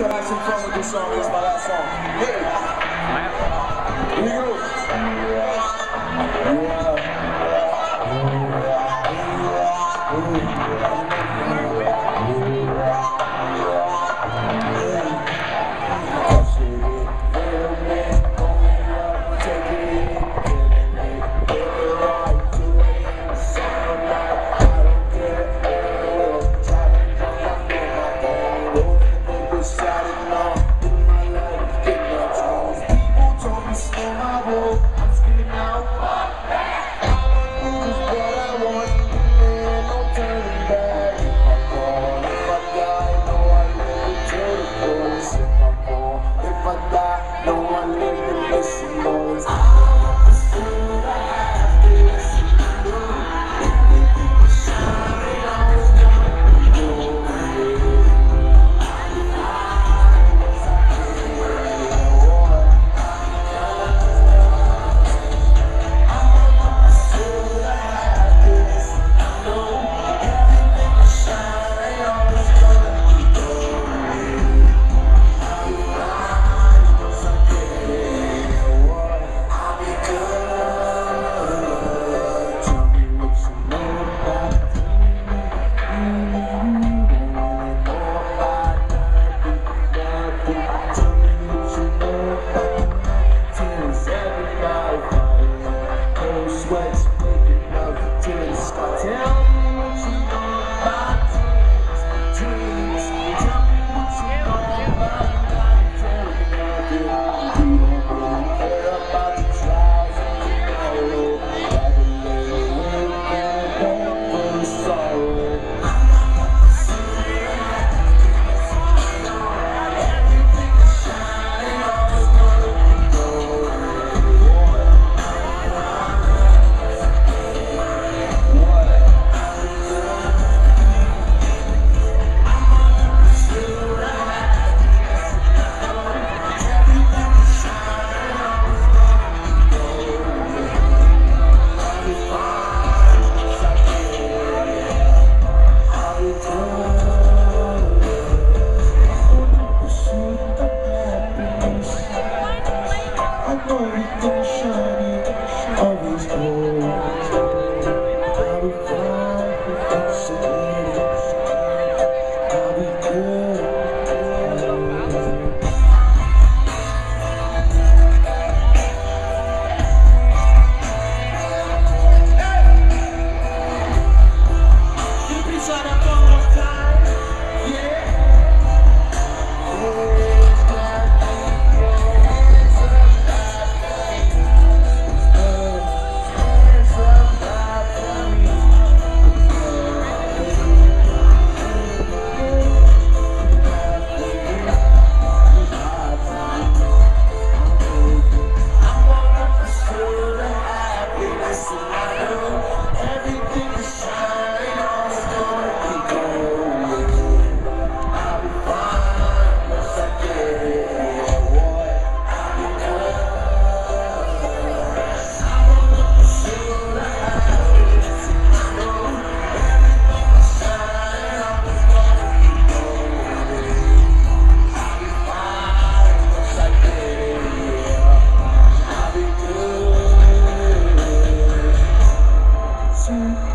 should have some fun with this song. It's my last song. Hey, Thank